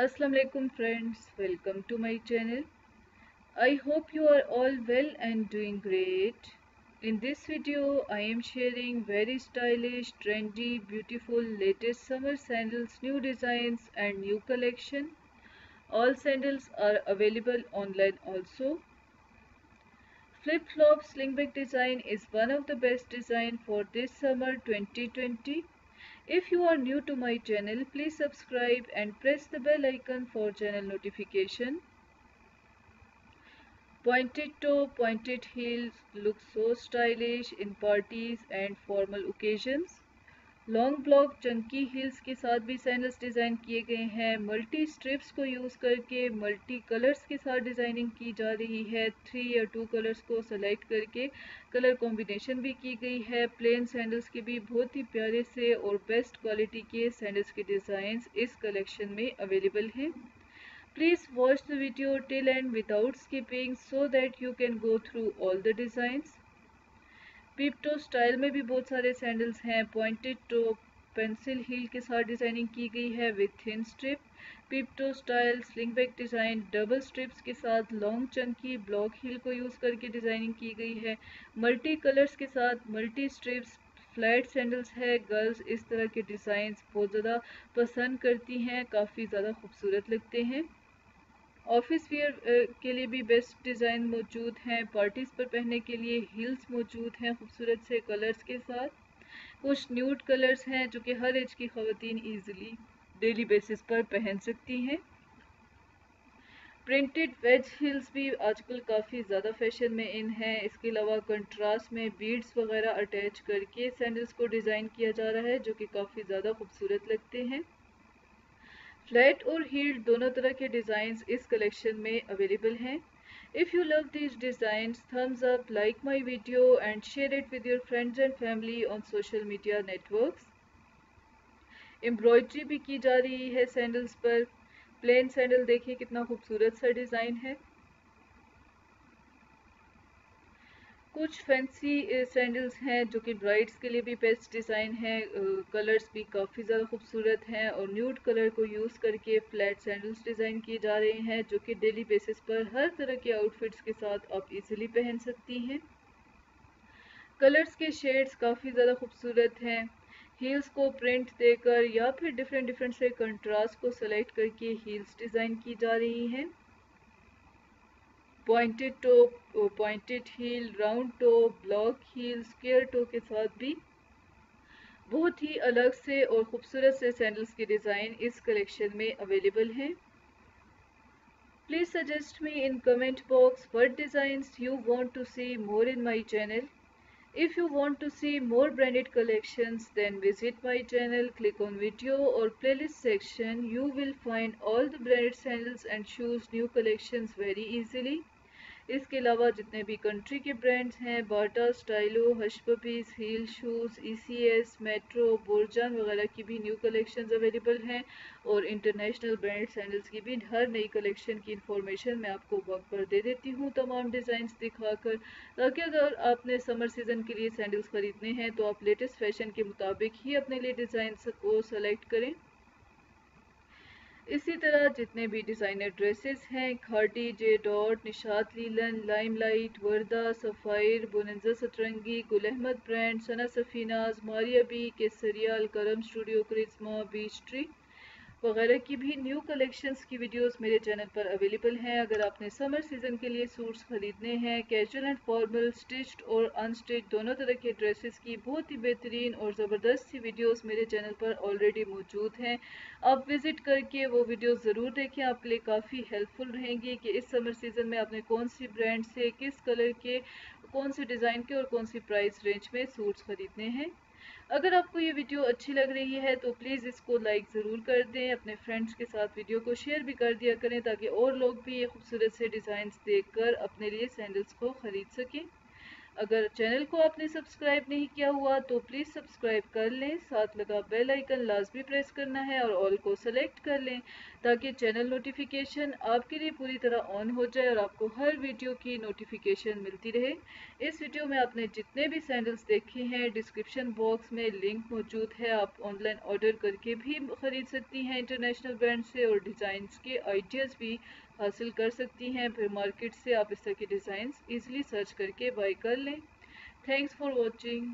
Assalamu alaikum friends, welcome to my channel. I hope you are all well and doing great. In this video, I am sharing very stylish, trendy, beautiful, latest summer sandals, new designs and new collection. All sandals are available online also. Flip-flop slingback design is one of the best design for this summer 2020. If you are new to my channel, please subscribe and press the bell icon for channel notification. Pointed toe, pointed heels look so stylish in parties and formal occasions. Long block chunky heels के साथ भी sandals design किए गए हैं। Multi strips को use करके multi colours के साथ डिज़ाइनिंग की जा रही है। थ्री या टू कलर्स को सेलेक्ट करके कलर कॉम्बिनेशन भी की गई है। प्लेन सैंडल्स के भी बहुत ही प्यारे से और बेस्ट क्वालिटी के सैंडल्स के डिज़ाइंस इस कलेक्शन में अवेलेबल हैं। Please watch the video till end without skipping so that you can go through all the peep toe style में भी बहुत सारे सैंडल्स हैं पॉइंटेड टो पेंसिल हील के साथ डिज़ाइनिंग की गई है with thin strip peep toe style sling back design double strips के साथ लॉन्ग चंकी ब्लॉक हील को यूज़ करके डिज़ाइनिंग की गई है. मल्टी कलर्स के साथ मल्टी स्ट्रिप्स फ्लैट सैंडल्स है गर्ल्स इस तरह के डिज़ाइंस बहुत ज़्यादा पसंद करती हैं, काफ़ी ज़्यादा खूबसूरत लगते हैं। ऑफ़िस वेयर के लिए भी बेस्ट डिज़ाइन मौजूद हैं। पार्टीज़ पर पहनने के लिए हील्स मौजूद हैं खूबसूरत से कलर्स के साथ। कुछ न्यूड कलर्स हैं जो कि हर एज की खातन ईजिली डेली बेसिस पर पहन सकती हैं। प्रिंटेड वेज हील्स भी आजकल काफ़ी ज़्यादा फ़ैशन में इन हैं। इसके अलावा कंट्रास्ट में बीड्स वगैरह अटैच करके सैंडल्स को डिज़ाइन किया जा रहा है, जो कि काफ़ी ज़्यादा खूबसूरत लगते हैं। फ्लैट और हील दोनों तरह के डिज़ाइन इस कलेक्शन में अवेलेबल हैं If you love these designs thumbs up like my video and share it with your friends and family on social media networks embroidery भी की जा रही है सैंडल्स पर प्लेन सैंडल देखिए कितना खूबसूरत सा डिज़ाइन है कुछ फैंसी सैंडल्स हैं जो कि ब्राइड्स के लिए भी बेस्ट डिज़ाइन है। कलर्स भी काफ़ी ज़्यादा खूबसूरत हैं और न्यूड कलर को यूज़ करके फ्लैट सैंडल्स डिज़ाइन किए जा रहे हैं, जो कि डेली बेसिस पर हर तरह के आउटफिट्स के साथ आप इजीली पहन सकती हैं। कलर्स के शेड्स काफ़ी ज़्यादा खूबसूरत हैं। हील्स को प्रिंट देकर या फिर डिफरेंट डिफरेंट से कंट्रास्ट को सेलेक्ट करके हील्स डिज़ाइन की जा रही हैं। Pointed toe pointed heel round toe block heel square toe के साथ भी बहुत ही अलग से और खूबसूरत से सैंडल्स के डिज़ाइन इस कलेक्शन में अवेलेबल हैं। Please suggest me in comment box what designs you want to see more in my channel If you want to see more branded collections then visit my channel, click on video or playlist section. You will find all the branded sandals and shoes new collections very easily. इसके अलावा जितने भी country के brands हैं Bata Stylo Hush Puppies heel shoes ECS Metro Borjan वगैरह की भी new collections available हैं और इंटरनेशनल ब्रांड सैंडल्स की भी हर नई कलेक्शन की इंफॉर्मेशन मैं आपको वक्त पर दे देती हूँ तमाम डिज़ाइंस दिखाकर। ताकि अगर आपने समर सीज़न के लिए सैंडल्स ख़रीदने हैं तो आप लेटेस्ट फ़ैशन के मुताबिक ही अपने लिए डिज़ाइन को सेलेक्ट करें। इसी तरह जितने भी डिज़ाइनर ड्रेसेस हैं Khaadi J dot Nishat Linen Limelight Warda Sapphire Bonanza Satrangi Gul Ahmed brand Sana Safinaz Maria B Kayseria Karam studio Charizma Beech Tree वगैरह की भी न्यू कलेक्शंस की वीडियोस मेरे चैनल पर अवेलेबल हैं। अगर आपने समर सीज़न के लिए सूट्स खरीदने हैं कैजुअल एंड फॉर्मल स्टिच्ड और अनस्टिच दोनों तरह के ड्रेसेस की बहुत ही बेहतरीन और ज़बरदस्त सी वीडियोस मेरे चैनल पर ऑलरेडी मौजूद हैं। आप विज़िट करके वो वीडियो ज़रूर देखें। आपके लिए काफ़ी हेल्पफुल रहेंगी कि इस समर सीज़न में आपने कौन सी ब्रांड से, किस कलर के, कौन से डिज़ाइन के और कौन सी प्राइस रेंज में सूट्स खरीदने हैं। अगर आपको ये वीडियो अच्छी लग रही है तो प्लीज़ इसको लाइक ज़रूर कर दें, अपने फ्रेंड्स के साथ वीडियो को शेयर भी कर दिया करें ताकि और लोग भी ये खूबसूरत से डिज़ाइंस देखकर अपने लिए सैंडल्स को ख़रीद सकें। अगर चैनल को आपने सब्सक्राइब नहीं किया हुआ तो प्लीज़ सब्सक्राइब कर लें। साथ लगा बेल आइकन लाजमी प्रेस करना है और ऑल को सेलेक्ट कर लें, ताकि चैनल नोटिफिकेशन आपके लिए पूरी तरह ऑन हो जाए और आपको हर वीडियो की नोटिफिकेशन मिलती रहे। इस वीडियो में आपने जितने भी सैंडल्स देखे हैं डिस्क्रिप्शन बॉक्स में लिंक मौजूद है। आप ऑनलाइन ऑर्डर करके भी ख़रीद सकती हैं। इंटरनेशनल ब्रांड से और डिज़ाइन के आइडियाज़ भी हासिल कर सकती हैं। फिर मार्केट से आप इस तरह के डिज़ाइन ईज़िली सर्च करके बाई कर लें। Thanks for watching